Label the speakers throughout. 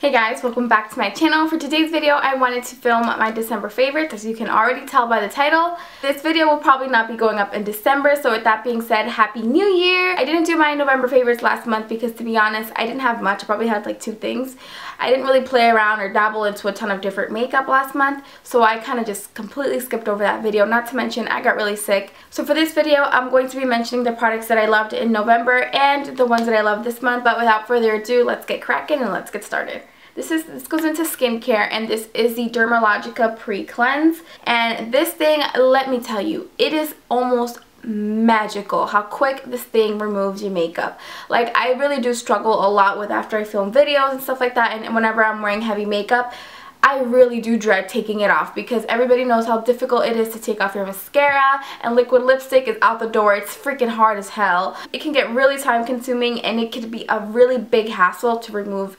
Speaker 1: Hey guys, welcome back to my channel. For today's video, I wanted to film my December favorites, as you can already tell by the title. This video will probably not be going up in December, so with that being said, Happy New Year! I didn't do my November favorites last month because, to be honest, I didn't have much. I probably had like two things. I didn't really play around or dabble into a ton of different makeup last month, so I kind of just completely skipped over that video. Not to mention, I got really sick. So for this video, I'm going to be mentioning the products that I loved in November and the ones that I loved this month, but without further ado, let's get cracking and let's get started. This is this goes into skincare and this is the Dermalogica Pre-Cleanse. And this thing, let me tell you, it is almost magical how quick this thing removes your makeup like I really do struggle a lot with after I film videos and stuff like that and whenever I'm wearing heavy makeup I really do dread taking it off because everybody knows how difficult it is to take off your mascara and liquid lipstick is out the door. It's freaking hard as hell. It can get really time consuming and it can be a really big hassle to remove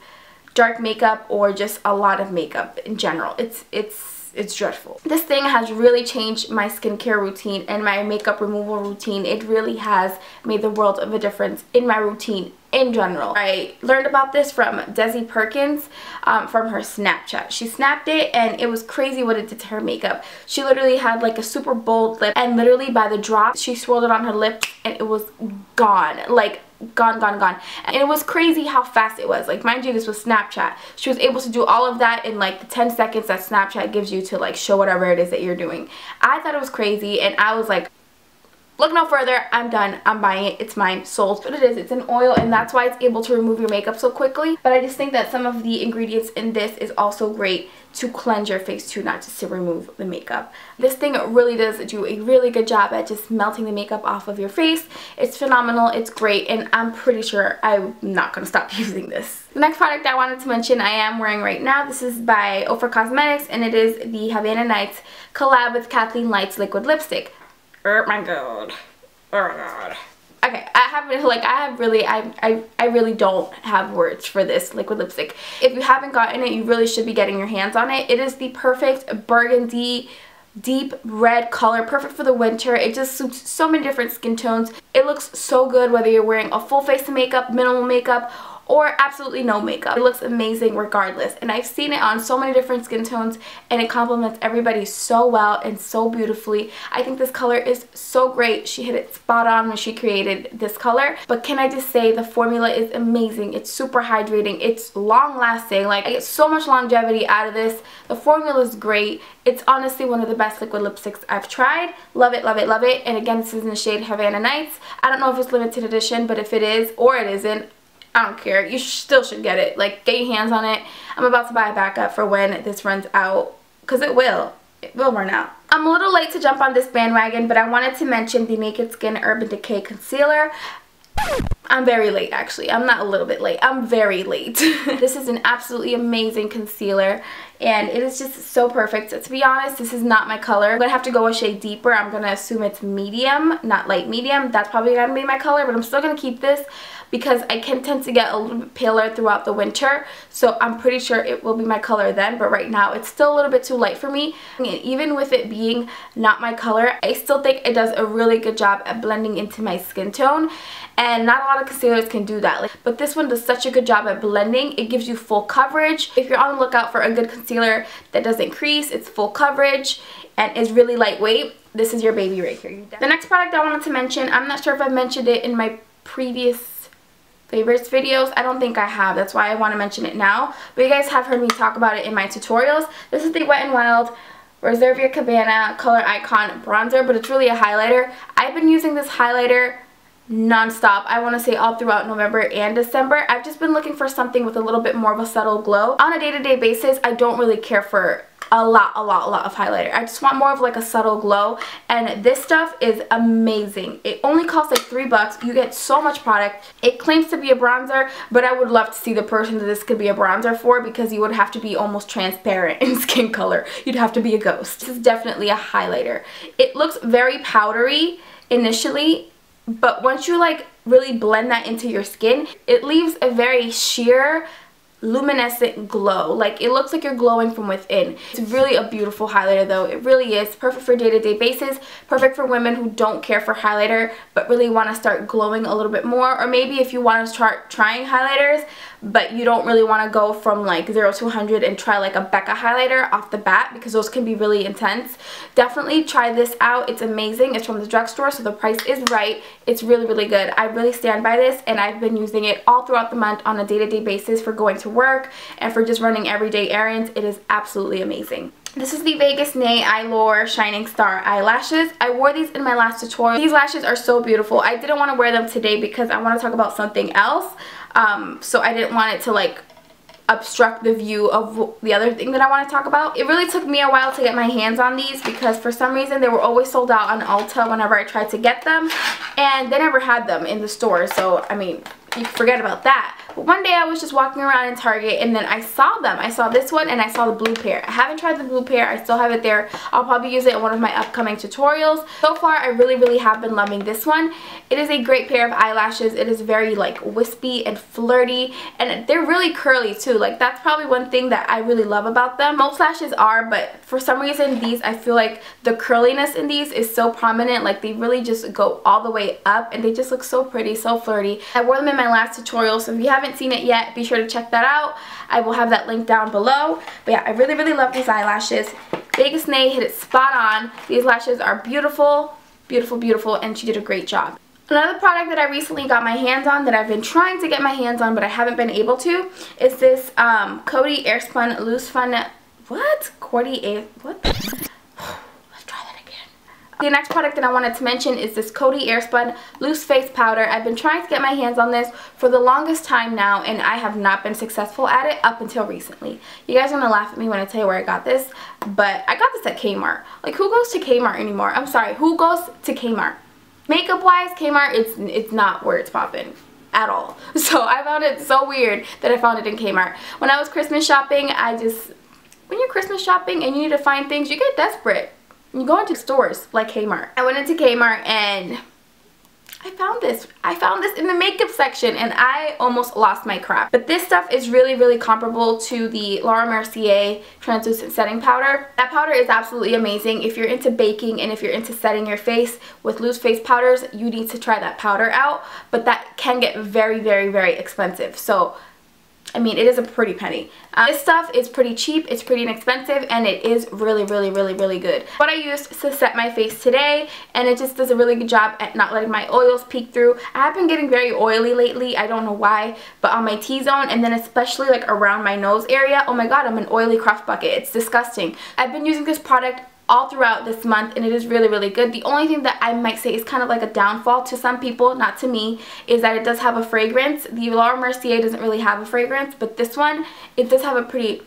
Speaker 1: dark makeup or just a lot of makeup in general. It's it's it's dreadful. This thing has really changed my skincare routine and my makeup removal routine. It really has made the world of a difference in my routine in general. I learned about this from Desi Perkins um, from her Snapchat. She snapped it and it was crazy what it did to her makeup. She literally had like a super bold lip and literally by the drop she swirled it on her lip and it was gone. Like gone gone gone. And it was crazy how fast it was. Like mind you this was snapchat. She was able to do all of that in like the 10 seconds that snapchat gives you to like show whatever it is that you're doing. I thought it was crazy and i was like Look no further. I'm done. I'm buying it. It's mine. Sold. But it is. It's an oil and that's why it's able to remove your makeup so quickly. But I just think that some of the ingredients in this is also great to cleanse your face too, not just to remove the makeup. This thing really does do a really good job at just melting the makeup off of your face. It's phenomenal. It's great. And I'm pretty sure I'm not going to stop using this. The next product I wanted to mention I am wearing right now. This is by Ofra Cosmetics and it is the Havana Nights collab with Kathleen Lights liquid lipstick. Oh my god. Oh my god. Okay, I have like I have really I, I I really don't have words for this liquid lipstick. If you haven't gotten it, you really should be getting your hands on it. It is the perfect burgundy deep red color perfect for the winter it just suits so many different skin tones it looks so good whether you're wearing a full face of makeup minimal makeup or absolutely no makeup. It looks amazing regardless and I've seen it on so many different skin tones and it complements everybody so well and so beautifully. I think this color is so great. She hit it spot on when she created this color but can I just say the formula is amazing. It's super hydrating. It's long lasting. Like I get so much longevity out of this. The formula is great. It's honestly one of the best liquid lipsticks I've tried. Love it, love it, love it. And again, this is in the shade Havana Nights. I don't know if it's limited edition, but if it is or it isn't, I don't care. You still should get it. Like, get your hands on it. I'm about to buy a backup for when this runs out. Because it will. It will run out. I'm a little late to jump on this bandwagon, but I wanted to mention the Naked Skin Urban Decay Concealer. I'm very late actually. I'm not a little bit late. I'm very late. this is an absolutely amazing concealer and it is just so perfect. To be honest, this is not my color. I'm going to have to go a shade deeper. I'm going to assume it's medium, not light medium. That's probably going to be my color, but I'm still going to keep this because I can tend to get a little bit paler throughout the winter. So I'm pretty sure it will be my color then, but right now it's still a little bit too light for me. And even with it being not my color, I still think it does a really good job at blending into my skin tone. And not a lot of concealers can do that. But this one does such a good job at blending. It gives you full coverage. If you're on the lookout for a good concealer that doesn't crease, it's full coverage, and is really lightweight, this is your baby right here. The next product I wanted to mention, I'm not sure if I mentioned it in my previous favorites videos. I don't think I have. That's why I want to mention it now. But you guys have heard me talk about it in my tutorials. This is the Wet n Wild Reserve Your Cabana Color Icon Bronzer, but it's really a highlighter. I've been using this highlighter non-stop I want to say all throughout November and December I've just been looking for something with a little bit more of a subtle glow on a day-to-day -day basis I don't really care for a lot, a lot, a lot of highlighter. I just want more of like a subtle glow and this stuff is amazing. It only costs like three bucks. You get so much product. It claims to be a bronzer, but I would love to see the person that this could be a bronzer for because you would have to be almost transparent in skin color. You'd have to be a ghost. This is definitely a highlighter. It looks very powdery initially, but once you like really blend that into your skin, it leaves a very sheer, luminescent glow. Like it looks like you're glowing from within. It's really a beautiful highlighter though. It really is perfect for day-to-day -day basis perfect for women who don't care for highlighter but really want to start glowing a little bit more. Or maybe if you want to start trying highlighters but you don't really want to go from like 0 to 100 and try like a Becca highlighter off the bat because those can be really intense. Definitely try this out. It's amazing. It's from the drugstore so the price is right. It's really really good. I really stand by this and I've been using it all throughout the month on a day-to-day -day basis for going to work and for just running everyday errands. It is absolutely amazing. This is the Vegas Nay Eylure Shining Star eyelashes. I wore these in my last tutorial. These lashes are so beautiful. I didn't want to wear them today because I want to talk about something else. Um, so I didn't want it to like obstruct the view of the other thing that I want to talk about. It really took me a while to get my hands on these because for some reason they were always sold out on Ulta whenever I tried to get them and they never had them in the store so I mean you forget about that. One day I was just walking around in Target and then I saw them. I saw this one and I saw the blue pair. I haven't tried the blue pair. I still have it there. I'll probably use it in one of my upcoming tutorials. So far, I really, really have been loving this one. It is a great pair of eyelashes. It is very like wispy and flirty and they're really curly too. Like that's probably one thing that I really love about them. Most lashes are, but for some reason these, I feel like the curliness in these is so prominent. Like they really just go all the way up and they just look so pretty, so flirty. I wore them in my last tutorial, so if you haven't seen it yet, be sure to check that out. I will have that link down below. But yeah, I really, really love these eyelashes. Vegas Nay hit it spot on. These lashes are beautiful, beautiful, beautiful, and she did a great job. Another product that I recently got my hands on that I've been trying to get my hands on but I haven't been able to is this um, Coty Airspun Loose Fun, what? Coty Air, what? The next product that I wanted to mention is this Coty Airspun Loose Face Powder. I've been trying to get my hands on this for the longest time now and I have not been successful at it up until recently. You guys are going to laugh at me when I tell you where I got this, but I got this at Kmart. Like who goes to Kmart anymore? I'm sorry, who goes to Kmart? Makeup wise, Kmart, it's, it's not where it's popping at all. So I found it so weird that I found it in Kmart. When I was Christmas shopping, I just, when you're Christmas shopping and you need to find things, you get desperate. You go into stores like Kmart. I went into Kmart and I found this. I found this in the makeup section and I almost lost my crap. But this stuff is really, really comparable to the Laura Mercier Translucent Setting Powder. That powder is absolutely amazing. If you're into baking and if you're into setting your face with loose face powders, you need to try that powder out. But that can get very, very, very expensive. So I mean, it is a pretty penny. Uh, this stuff is pretty cheap, it's pretty inexpensive, and it is really, really, really, really good. What I used to set my face today, and it just does a really good job at not letting my oils peek through. I have been getting very oily lately, I don't know why, but on my T-zone, and then especially like around my nose area, oh my god, I'm an oily crust bucket. It's disgusting. I've been using this product all throughout this month and it is really really good. The only thing that I might say is kind of like a downfall to some people not to me is that it does have a fragrance. The Laura Mercier doesn't really have a fragrance but this one it does have a pretty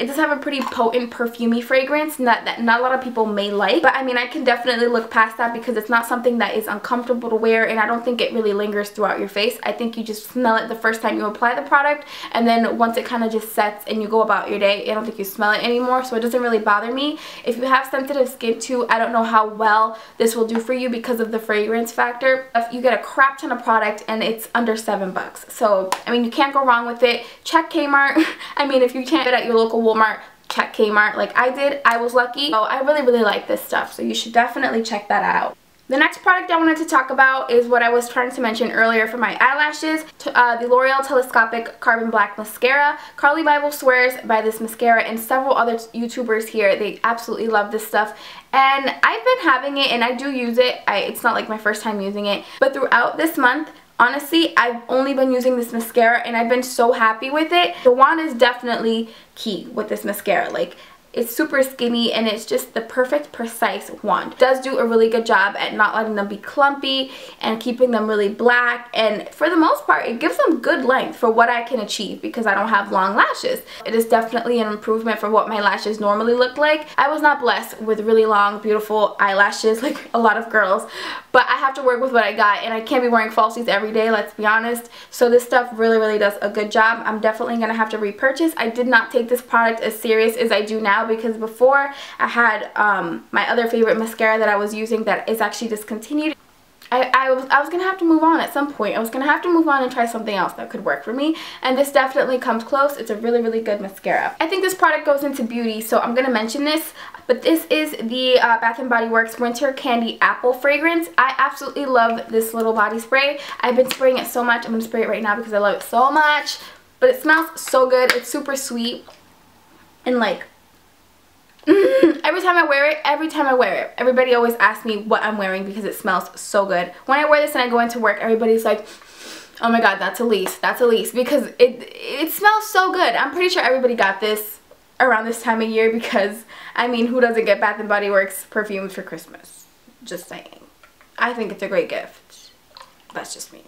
Speaker 1: it does have a pretty potent perfumey fragrance that, that not a lot of people may like. But I mean, I can definitely look past that because it's not something that is uncomfortable to wear and I don't think it really lingers throughout your face. I think you just smell it the first time you apply the product and then once it kind of just sets and you go about your day, I don't think you smell it anymore. So it doesn't really bother me. If you have sensitive skin too, I don't know how well this will do for you because of the fragrance factor. If you get a crap ton of product and it's under seven bucks. So, I mean, you can't go wrong with it. Check Kmart. I mean, if you can't get it at your local Walmart, check Kmart like I did. I was lucky. So I really, really like this stuff. So you should definitely check that out. The next product I wanted to talk about is what I was trying to mention earlier for my eyelashes, uh, the L'Oreal Telescopic Carbon Black Mascara. Carli Bybel swears by this mascara and several other YouTubers here, they absolutely love this stuff. And I've been having it and I do use it. I, it's not like my first time using it. But throughout this month, Honestly, I've only been using this mascara and I've been so happy with it. The wand is definitely key with this mascara. Like, it's super skinny and it's just the perfect precise wand. It does do a really good job at not letting them be clumpy and keeping them really black and for the most part it gives them good length for what I can achieve because I don't have long lashes. It is definitely an improvement from what my lashes normally look like. I was not blessed with really long beautiful eyelashes like a lot of girls but I have to work with what I got and I can't be wearing falsies every day let's be honest so this stuff really really does a good job. I'm definitely going to have to repurchase. I did not take this product as serious as I do now now because before I had um, my other favorite mascara that I was using that is actually discontinued. I, I, was, I was going to have to move on at some point. I was going to have to move on and try something else that could work for me. And this definitely comes close. It's a really, really good mascara. I think this product goes into beauty, so I'm going to mention this. But this is the uh, Bath & Body Works Winter Candy Apple Fragrance. I absolutely love this little body spray. I've been spraying it so much. I'm going to spray it right now because I love it so much. But it smells so good. It's super sweet. And like, every time I wear it, every time I wear it, everybody always asks me what I'm wearing because it smells so good. When I wear this and I go into work, everybody's like, oh my god, that's Allis, that's Allis. Because it, it smells so good. I'm pretty sure everybody got this around this time of year because, I mean, who doesn't get Bath & Body Works perfumes for Christmas? Just saying. I think it's a great gift. That's just me.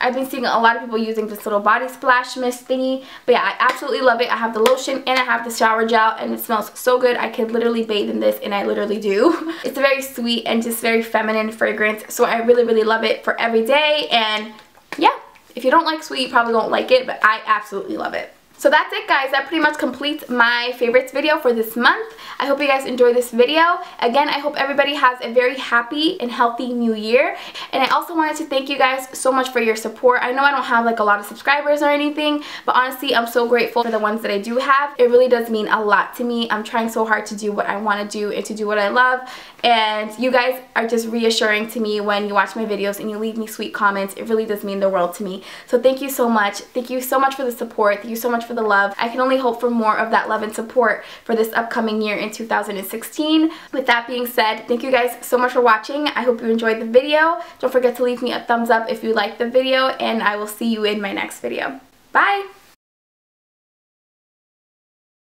Speaker 1: I've been seeing a lot of people using this little body splash mist thingy. But yeah, I absolutely love it. I have the lotion and I have the shower gel and it smells so good. I could literally bathe in this and I literally do. It's a very sweet and just very feminine fragrance. So I really, really love it for every day. And yeah, if you don't like sweet, you probably won't like it. But I absolutely love it. So that's it guys, that pretty much completes my favorites video for this month. I hope you guys enjoy this video. Again, I hope everybody has a very happy and healthy new year. And I also wanted to thank you guys so much for your support. I know I don't have like a lot of subscribers or anything, but honestly, I'm so grateful for the ones that I do have. It really does mean a lot to me. I'm trying so hard to do what I want to do and to do what I love. And you guys are just reassuring to me when you watch my videos and you leave me sweet comments. It really does mean the world to me. So thank you so much. Thank you so much for the support. Thank you so much for the love. I can only hope for more of that love and support for this upcoming year in 2016. With that being said, thank you guys so much for watching. I hope you enjoyed the video. Don't forget to leave me a thumbs up if you liked the video and I will see you in my next video. Bye!